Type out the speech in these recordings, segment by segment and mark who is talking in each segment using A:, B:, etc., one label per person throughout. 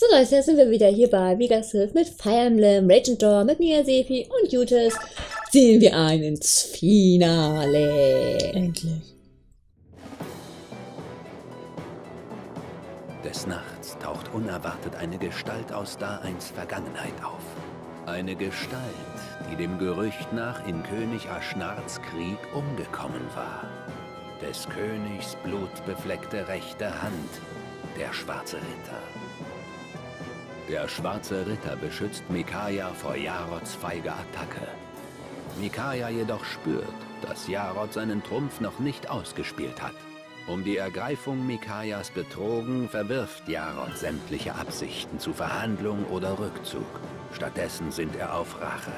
A: So Leute, jetzt sind wir wieder hier bei Vegas mit Fire Emblem, Raging Door, mit mir, Sefi und Jutes. Ziehen wir ein ins Finale.
B: Endlich.
C: Des Nachts taucht unerwartet eine Gestalt aus Daeins Vergangenheit auf. Eine Gestalt, die dem Gerücht nach in König Aschnards Krieg umgekommen war. Des Königs blutbefleckte rechte Hand, der schwarze Ritter. Der schwarze Ritter beschützt Mikaia vor Jarots feige Attacke. Mikaia jedoch spürt, dass Jarod seinen Trumpf noch nicht ausgespielt hat. Um die Ergreifung Mikaias betrogen, verwirft Jarod sämtliche Absichten zu Verhandlung oder Rückzug. Stattdessen sind er auf Rache.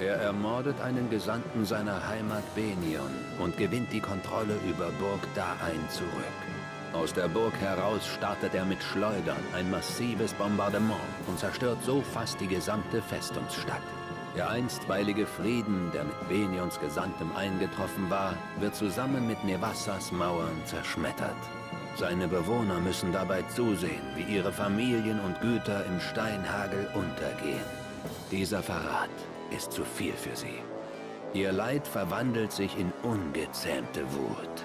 C: Er ermordet einen Gesandten seiner Heimat Benion und gewinnt die Kontrolle über Burg Daein zurück. Aus der Burg heraus startet er mit Schleudern ein massives Bombardement und zerstört so fast die gesamte Festungsstadt. Der einstweilige Frieden, der mit Benions Gesandtem eingetroffen war, wird zusammen mit Nevassas Mauern zerschmettert. Seine Bewohner müssen dabei zusehen, wie ihre Familien und Güter im Steinhagel untergehen. Dieser Verrat ist zu viel für sie. Ihr Leid verwandelt sich in ungezähmte Wut.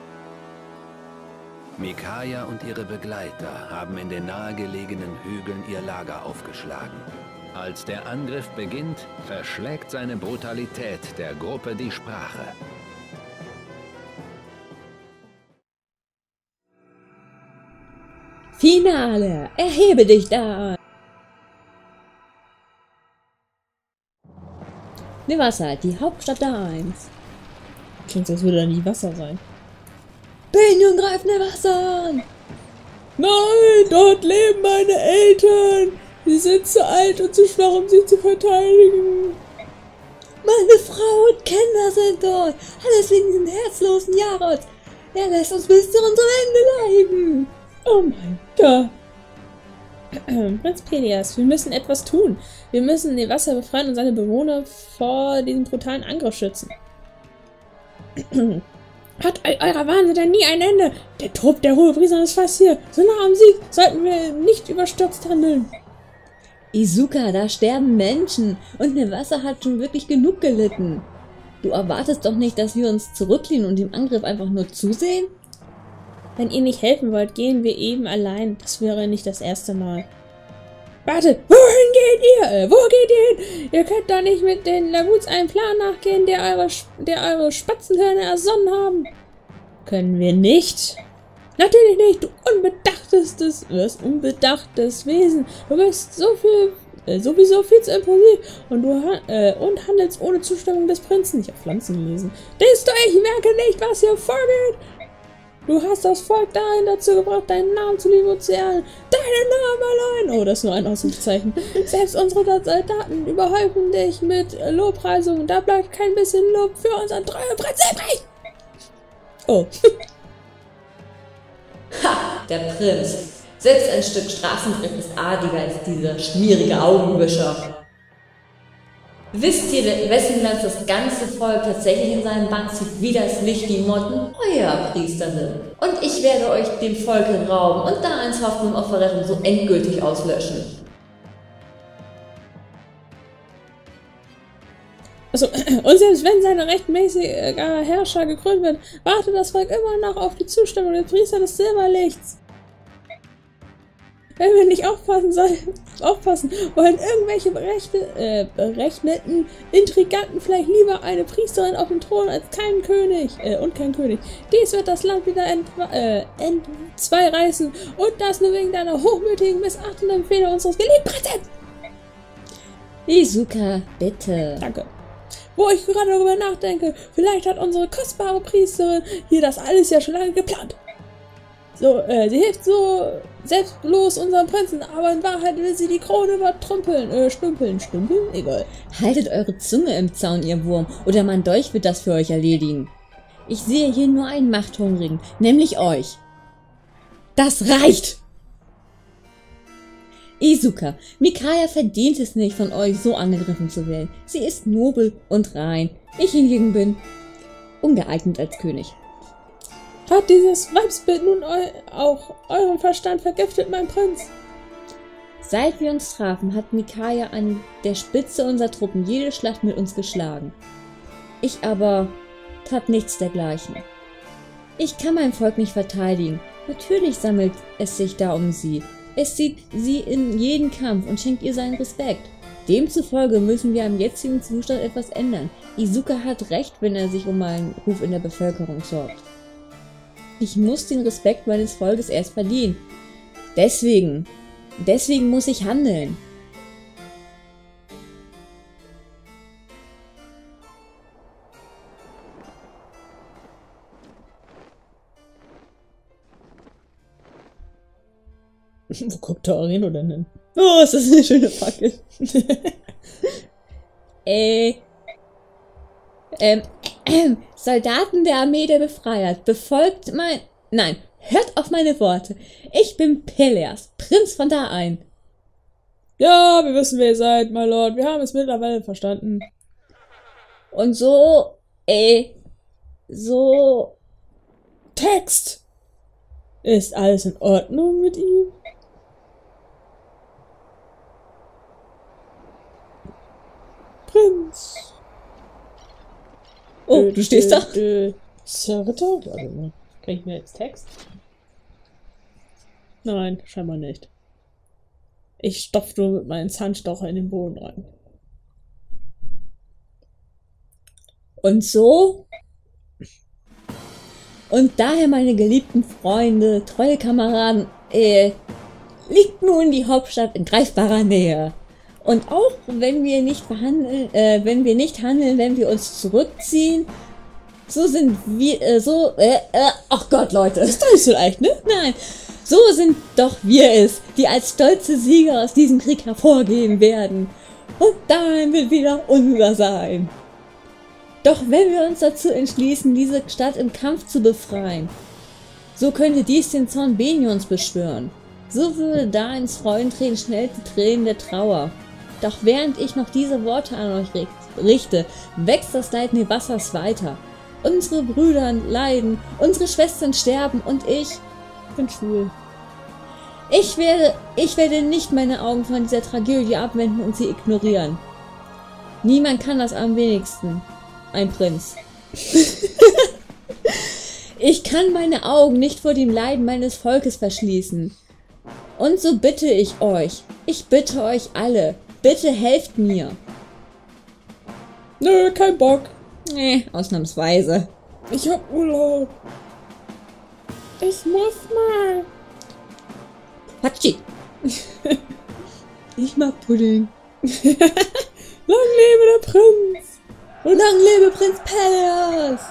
C: Mikaia und ihre Begleiter haben in den nahegelegenen Hügeln ihr Lager aufgeschlagen. Als der Angriff beginnt, verschlägt seine Brutalität der Gruppe die Sprache.
A: Finale. Erhebe dich da. Nevassa, die Hauptstadt Daeins.
B: Klingt, als würde da nie Wasser sein.
A: Benion greift Nevassa an.
B: Nein, dort leben meine Eltern. Sie sind zu alt und zu schwach, um sie zu verteidigen.
A: Meine Frau und Kinder sind dort. Alles wegen diesem herzlosen Jarod. Er lässt uns bis zu unserem Ende leiden.
B: Oh mein Gott. Prinz Pelias, wir müssen etwas tun. Wir müssen den Wasser befreien und seine Bewohner vor diesem brutalen Angriff schützen. Hat eurer Wahnsinn denn nie ein Ende? Der Trupp der Hohepriester ist fast hier. So nah am Sieg sollten wir nicht überstürzt handeln.
A: Izuka, da sterben Menschen und Nevassa hat schon wirklich genug gelitten. Du erwartest doch nicht, dass wir uns zurücklehnen und dem Angriff einfach nur zusehen?
B: Wenn ihr nicht helfen wollt, gehen wir eben allein. Das wäre nicht das erste Mal. Warte, wohin geht ihr? Äh, wo geht ihr hin? Ihr könnt doch nicht mit den Laguts einen Plan nachgehen, der eure, der eure Spatzenhörner ersonnen haben. Können wir nicht? Natürlich nicht, du unbedachtestes, was unbedachtes Wesen. Du bist so viel, äh, sowieso viel zu impulsiv und du äh, und handelst ohne Zustimmung des Prinzen. Ich habe Pflanzen gelesen. Denkst du, ich merke nicht, was hier vorgeht? Du hast das Volk dahin dazu gebracht, deinen Namen zu livozieren. Deinen Namen allein! Oh, das ist nur ein Ausrufezeichen. Selbst unsere Soldaten überhäufen dich mit Lobpreisungen. Da bleibt kein bisschen Lob für unseren treuen Prinz übrig! Oh.
A: ha, der Prinz. Selbst ein Stück Straßengriff ist adliger als dieser schmierige Augenwischer. Wisst ihr, wessen Glanz das ganze Volk tatsächlich in seinen Bann zieht, wie das Licht die Motten? Euer Priester sind. Und ich werde euch dem Volke rauben und da eins Hoffnung auf Verrettung so endgültig auslöschen.
B: Also, und selbst wenn seine rechtmäßige Herrscher gekrönt wird, wartet das Volk immer noch auf die Zustimmung des Priester des Silberlichts. Wenn wir nicht aufpassen sollen, aufpassen, wollen irgendwelche berechte, äh, berechneten Intriganten vielleicht lieber eine Priesterin auf dem Thron als keinen König, äh, und kein König. Dies wird das Land wieder ent, äh, entzwei reißen und das nur wegen deiner hochmütigen, missachtenden Fehler unseres geliebten Prinzen.
A: Izuka, bitte.
B: Danke. Wo ich gerade darüber nachdenke, vielleicht hat unsere kostbare Priesterin hier das alles ja schon lange geplant. So, äh, sie hilft so selbstlos unserem Prinzen, aber in Wahrheit will sie die Krone übertrumpeln. Äh, stümpeln, stümpeln? Egal.
A: Haltet eure Zunge im Zaun, ihr Wurm, oder mein Dolch wird das für euch erledigen. Ich sehe hier nur einen Machthungrigen, nämlich euch. Das reicht! Izuka, Mikaya verdient es nicht, von euch so angegriffen zu werden. Sie ist nobel und rein. Ich hingegen bin ungeeignet als König.
B: Hat dieses Weibsbild nun eu auch euren Verstand vergiftet, mein Prinz?
A: Seit wir uns trafen, hat Mikaya an der Spitze unserer Truppen jede Schlacht mit uns geschlagen. Ich aber tat nichts dergleichen. Ich kann mein Volk nicht verteidigen. Natürlich sammelt es sich da um sie. Es sieht sie in jeden Kampf und schenkt ihr seinen Respekt. Demzufolge müssen wir am jetzigen Zustand etwas ändern. Izuka hat recht, wenn er sich um einen Ruf in der Bevölkerung sorgt. Ich muss den Respekt meines Volkes erst verdienen. Deswegen, deswegen muss ich handeln.
B: Wo guckt der Areno denn hin? Oh, ist das eine schöne Fackel.
A: äh, ähm, äh, Soldaten der Armee der Befreier, befolgt mein... Nein, hört auf meine Worte. Ich bin Peleas, Prinz von da ein.
B: Ja, wir wissen, wer ihr seid, my Lord. Wir haben es mittlerweile verstanden.
A: Und so, äh, so...
B: Text! Ist alles in Ordnung mit ihm? Prinz.
A: Oh, du stehst da?
B: Sir Ritter? Warte mal. Krieg ich mir jetzt Text? Nein, scheinbar nicht. Ich stopf nur mit meinem Zahnstocher in den Boden rein.
A: Und so? Und daher, meine geliebten Freunde, treue Kameraden, äh, liegt nun die Hauptstadt in greifbarer Nähe. Und auch wenn wir nicht verhandeln, äh, wenn wir nicht handeln, wenn wir uns zurückziehen, so sind wir, äh, so, äh, äh, ach Gott, Leute.
B: Ist doch nicht so leicht, ne?
A: Nein, so sind doch wir es, die als stolze Sieger aus diesem Krieg hervorgehen werden. Und dahin wird wieder unser sein. Doch wenn wir uns dazu entschließen, diese Stadt im Kampf zu befreien, so könnte dies den Zorn Benions beschwören. So würde da ins Freudentränen schnell die Tränen der Trauer. Doch während ich noch diese Worte an euch richte, wächst das Leid Nebassas weiter. Unsere Brüder leiden, unsere Schwestern sterben und ich bin schwul. Ich werde, ich werde nicht meine Augen von dieser Tragödie abwenden und sie ignorieren. Niemand kann das am wenigsten. Ein Prinz. ich kann meine Augen nicht vor dem Leiden meines Volkes verschließen. Und so bitte ich euch, ich bitte euch alle, Bitte helft mir.
B: Nö, kein Bock.
A: Nee, ausnahmsweise.
B: Ich hab Urlaub. Ich muss mal.
A: Hatschi. ich mag Pudding.
B: Lang lebe der Prinz.
A: Und lang lebe Prinz Peleas.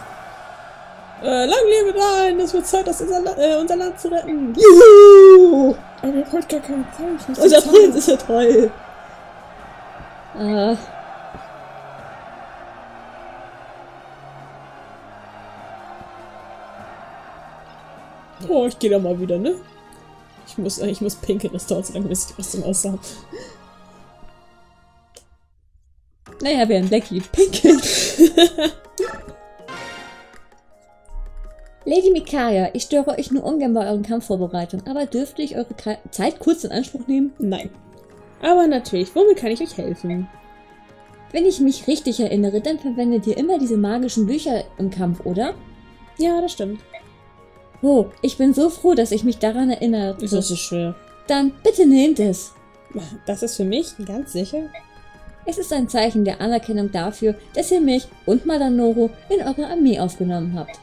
B: Äh, lang lebe dein. Es wird Zeit, das unser, äh, unser Land zu retten.
A: Juhu.
B: Aber wir haben gar keine Zeit.
A: Unser Prinz ist ja toll. Äh.
B: Oh, ich gehe da mal wieder, ne? Ich muss, äh, ich muss pinkeln, das dauert so lange, bis ich die Rüstung aus habe.
A: Naja, während Blackie pinkelt. Lady Mikaya, ich störe euch nur ungern bei euren Kampfvorbereitungen, aber dürfte ich eure Zeit kurz in Anspruch nehmen?
B: Nein. Aber natürlich, womit kann ich euch helfen?
A: Wenn ich mich richtig erinnere, dann verwendet ihr immer diese magischen Bücher im Kampf, oder?
B: Ja, das stimmt.
A: Oh, ich bin so froh, dass ich mich daran erinnere.
B: Ist das so schwer?
A: Dann bitte nehmt es.
B: Das ist für mich ganz sicher.
A: Es ist ein Zeichen der Anerkennung dafür, dass ihr mich und Madanoro in eure Armee aufgenommen habt.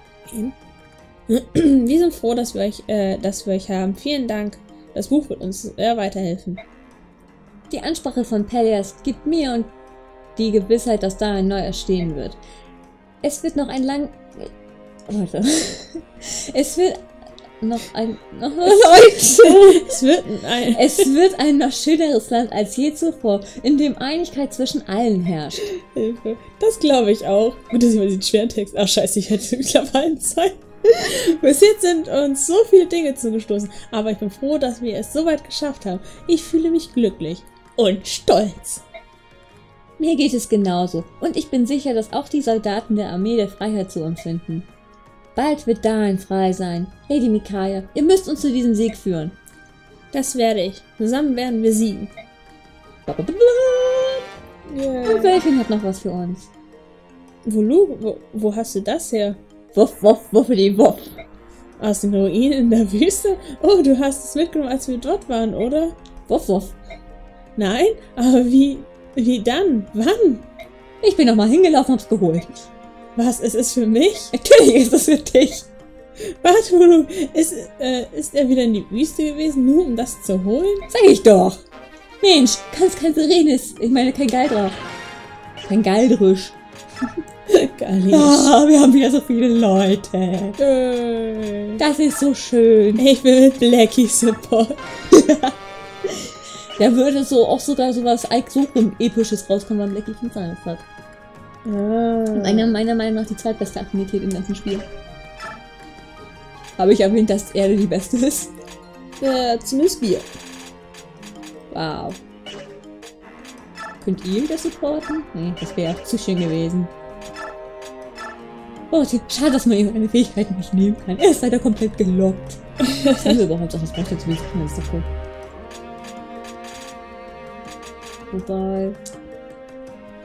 B: Wir sind froh, dass wir euch, äh, dass wir euch haben. Vielen Dank. Das Buch wird uns äh, weiterhelfen.
A: Die Ansprache von Peleas gibt mir und die Gewissheit, dass da ein neuer stehen wird. Es wird noch ein lang... Warte. Es wird noch ein... Noch Leute!
B: es, wird ein,
A: es wird ein noch schöneres Land als je zuvor, in dem Einigkeit zwischen allen herrscht.
B: Hilfe. Das glaube ich auch. Gut, dass ich mal diesen schweren Text... Ach scheiße, ich hätte mittlerweile Zeit. Bis jetzt sind uns so viele Dinge zugestoßen, aber ich bin froh, dass wir es so weit geschafft haben. Ich fühle mich glücklich und stolz.
A: Mir geht es genauso und ich bin sicher, dass auch die Soldaten der Armee der Freiheit so empfinden. Bald wird Dain frei sein. Lady Mikaya, ihr müsst uns zu diesem Sieg führen.
B: Das werde ich. Zusammen werden wir siegen.
A: Und Wölfchen hat noch was für uns.
B: Wo, Lu, wo, wo hast du das her?
A: Wuff, wuff, wuffeli, wuff.
B: Aus den Ruinen in der Wüste? Oh, du hast es mitgenommen, als wir dort waren, oder?
A: Wuff, wuff.
B: Nein? Aber wie, wie dann? Wann?
A: Ich bin noch mal hingelaufen und hab's geholt.
B: Was, es ist für mich?
A: Natürlich ist das für dich.
B: Warte, Lu, ist, äh, ist er wieder in die Wüste gewesen, nur um das zu holen?
A: Sag ich doch. Mensch, kannst kein Sirenis. Ich meine, kein Galdrach. Kein Galdrisch.
B: Gar nicht.
A: Ah, wir haben wieder so viele Leute.
B: Äh,
A: Das ist so schön.
B: ich will Blackie Support.
A: Da würde so auch sogar sowas Ike so episches rauskommen, weil Blackie 5 alles hat.
B: Ah.
A: Meiner, meiner Meinung nach die zweitbeste Affinität im ganzen Spiel. Habe ich erwähnt, dass Erde die beste ist?
B: Äh, zumindest wir.
A: Wow. Könnt ihr wieder supporten? Nee, das wäre zu schön gewesen. Oh, schade, dass man ihm seine Fähigkeiten nicht nehmen kann. Er ist leider komplett gelockt. Was haben wir überhaupt? Ach, das braucht zu wissen. Das ist doch cool. Wobei...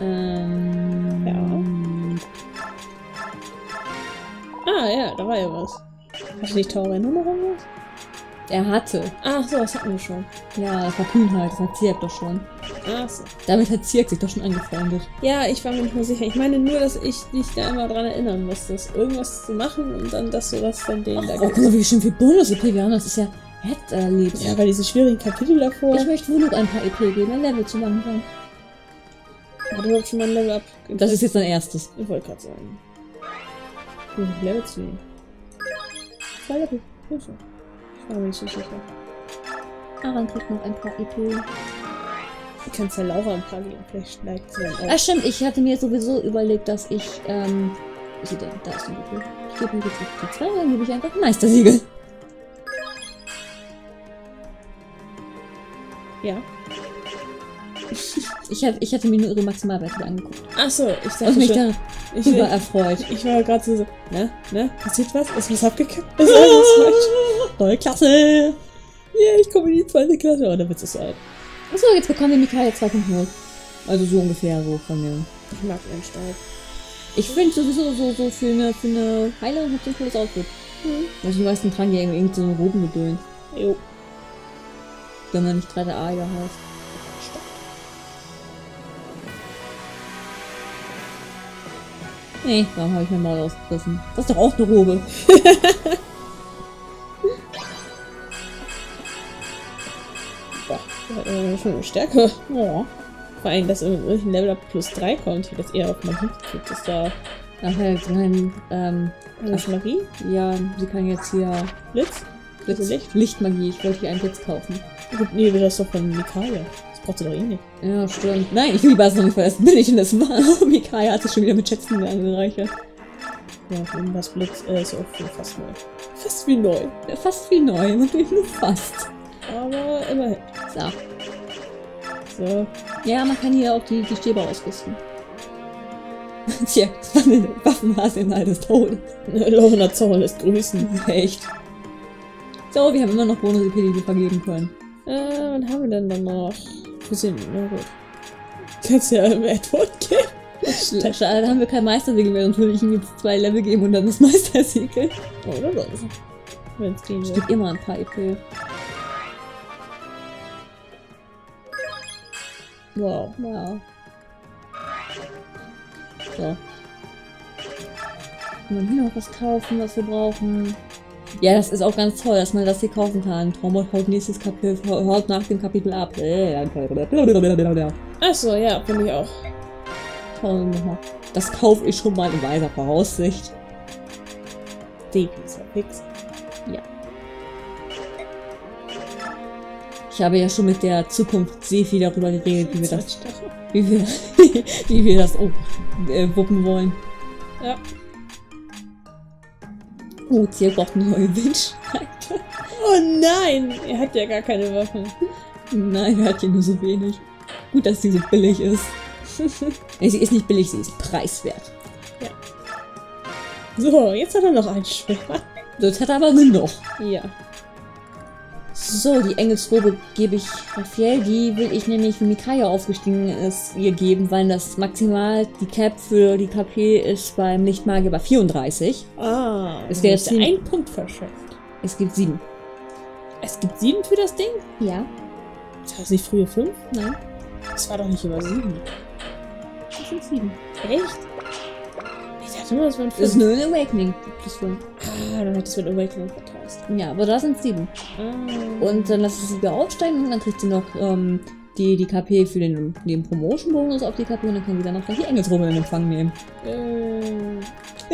A: Ähm...
B: Ah, ja, da war ja was. Hatte nicht Taurin nur noch irgendwas?
A: Er hatte.
B: Ach so, das hatten wir schon.
A: Ja, das war Kühnheit. Das hat Zirk doch schon.
B: Ach so.
A: Damit hat Zirk sich doch schon angefreundet.
B: Ja, ich war mir nicht mehr sicher. Ich meine nur, dass ich dich da immer dran erinnern muss, das irgendwas zu machen und dann, dass du das von denen da
A: Oh, guck mal, wie schön viel Bonus-EP wir haben. Das ist ja Head erlebt.
B: Ja, bei diesen schwierigen Kapitel davor.
A: Ich möchte Wunuk ein paar EP geben, ein Level zu machen. Dann.
B: Hat überhaupt schon mal ein Level up.
A: Das ist jetzt dein erstes.
B: Ich wollte gerade sagen. Viel Level zu nehmen? Zwei Level. Ja, so. Ich war mir nicht so sicher.
A: Aran kriegt noch ein paar EP.
B: Du kannst ja Laura ein paar geben. Vielleicht steigt sie dann
A: Ah,
B: auf.
A: stimmt. Ich hatte mir sowieso überlegt, dass ich, ähm, sie denn? Da ist die EP. Ich gebe mir jetzt die zwei, dann gebe ich einfach ein Meistersiegel.
B: Ja.
A: Ich, hab, ich hatte mir nur ihre Maximalwerte angeguckt.
B: Ach so, ich
A: Und
B: dachte
A: mich
B: schon. Ich,
A: darüber
B: ich,
A: erfreut.
B: ich war gerade so, so, ne, ne, passiert was? Ist was abgekackt? Ist alles falsch?
A: Neue Klasse!
B: Ja, ich komme in die zweite Klasse. Oh, da wird es sein.
A: Achso, jetzt bekommen wir Mikael 2.0. Also so ungefähr so von mir.
B: Ich mag den Staub.
A: Ich finde sowieso so, so für eine, für eine Heilerin hat so ein cooles Outfit.
B: Hm.
A: Also die meisten tragen ja irgendwie irgend so einen roten Gedöns.
B: Jo.
A: Wenn man nicht gerade Aida heißt. Nee, warum habe ich mir mal ausgerissen? Das ist doch auch eine Robe.
B: Boah, äh, schon eine Stärke.
A: Ja.
B: Vor allem, dass irgendwie ein Level Up plus 3 kommt. Ich das eher auf Magie getippt. Das da
A: Ach ja, rein, ähm,
B: alles Magie?
A: ja, sie kann jetzt hier
B: Blitz?
A: Blitz,
B: Also Licht?
A: Lichtmagie. Ich wollte hier einen Blitz kaufen.
B: Nee, das ist doch von Mikaya. Das braucht sie doch eh nicht.
A: Ja, stimmt. Nein, ich will die Basis noch nicht verlassen. Bin ich und das war. Mikaya hat sich schon wieder mit Schätzen angereichert.
B: Ja, das Blitz äh, ist auch fast neu. Fast wie neu.
A: Ja, Fast wie neu, natürlich nur fast.
B: Aber immerhin.
A: So.
B: So.
A: Ja, man kann hier auch die, die Stäbe ausrüsten. Tja, das war eine Waffenarsenal des Todes.
B: Lorena Zorn lässt grüßen.
A: Echt. So, wir haben immer noch Bonus-EP, die wir vergeben können.
B: Äh, was haben wir denn dann noch? Wir sind, na gut. Kannst ja im Edward geben.
A: Schade, da haben wir kein Meistersiegel mehr, sonst würde ich ihm jetzt zwei Level geben und dann das Meistersiegel.
B: Oder so. Wenn es gehen
A: Es gibt immer ein paar EP.
B: Wow.
A: Wow. So. Kann man hier noch was kaufen, was wir brauchen? Ja, das ist auch ganz toll, dass man das hier kaufen kann. Traumot haut nächstes Kapitel, haut nach dem Kapitel ab.
B: Achso, ja, finde ich auch.
A: Das kaufe ich schon mal in weiser Voraussicht.
B: Die Pizza Fix.
A: Ich habe ja schon mit der Zukunft Sefi darüber geredet, wie wir das, wie wir, wie wir das oh, äh, wuppen wollen.
B: Ja.
A: Oh, Ziel braucht eine neue Winch.
B: Oh nein! Er hat ja gar keine Waffen.
A: Nein, er hat hier nur so wenig. Gut, dass sie so billig ist. nee, sie ist nicht billig, sie ist preiswert.
B: So, jetzt hat er noch ein Schwert.
A: Das hat er aber genug.
B: Ja.
A: So, die Engelsrobe gebe ich Raphael. Die will ich nämlich, wie Mikaya aufgestiegen ist, ihr geben, weil das maximal, die Cap für die KP ist beim Lichtmagier bei 34.
B: Ah,
A: Es
B: ja
A: ziemlich-
B: ein Punkt verschafft.
A: Es gibt sieben.
B: Es gibt sieben für das Ding?
A: Ja.
B: Das heißt nicht früher fünf?
A: Nein.
B: Das war doch nicht über sieben.
A: Das sind sieben.
B: Echt? Ich dachte nur, das waren
A: Das ist
B: fünf.
A: nur ein Awakening. Plus fünf.
B: Ah, dann hat das mit Awakening vertauscht.
A: Ja, aber da sind sieben.
B: Ah.
A: Und dann lässt sie wieder aufsteigen und dann kriegt sie noch ähm, die, die KP für den, den Promotion-Bonus auf die KP und dann kann sie dann noch gleich die Engelsrobe in Empfang nehmen.
B: Äh,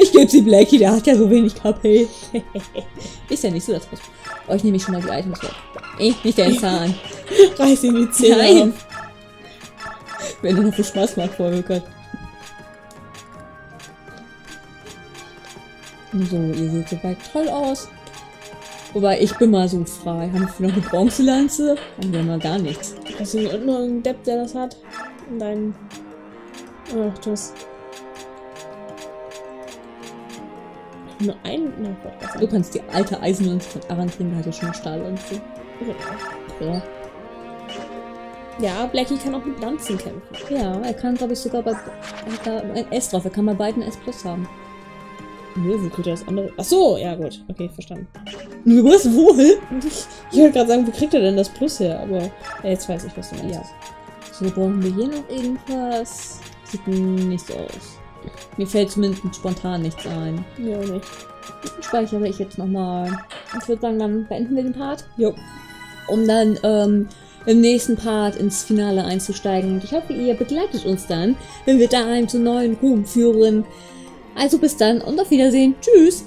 A: Ich gebe sie Blackie, der hat ja so wenig KP. ist ja nicht so, das was. Euch nehme ich schon mal die Items weg. Ich, nicht der Zahn.
B: reiß ihm die Zähne
A: Nein.
B: auf.
A: Wenn du noch für Spaß macht, vorwirkert. So, ihr seht soweit toll aus. Wobei, ich bin mal so frei. Haben wir noch eine Bronzelanze? Haben wir mal gar nichts.
B: Hast du unten noch einen Depp, der das hat? In deinem... Ach, hast... Nur einen? Na, gerade
A: Du kannst die alte Eisenlanze von Arantin, der hat ja schon eine Stahllanze. Ja.
B: Ja, Blackie kann auch mit Lanzen kämpfen.
A: ja, er kann, glaube ich, sogar bei... Er hat da ein S drauf. Er kann bei beiden S plus haben.
B: Nö, wo kriegt er das andere? Ach so, ja gut. Okay, verstanden.
A: Was wohl?
B: Ich wollte gerade sagen, wo kriegt er denn das Plus her? Aber ja, jetzt weiß ich, was du meinst.
A: Ja. So, brauchen wir hier noch irgendwas? Sieht nicht so aus. Mir fällt zumindest spontan nichts ein.
B: Ja, nicht.
A: Speichere ich jetzt nochmal. Ich würde sagen, dann beenden wir den Part.
B: Jo.
A: Um dann ähm, im nächsten Part ins Finale einzusteigen. Und ich hoffe, ihr begleitet uns dann, wenn wir daheim zu neuen Ruhm führen. Also bis dann und auf Wiedersehen. Tschüss!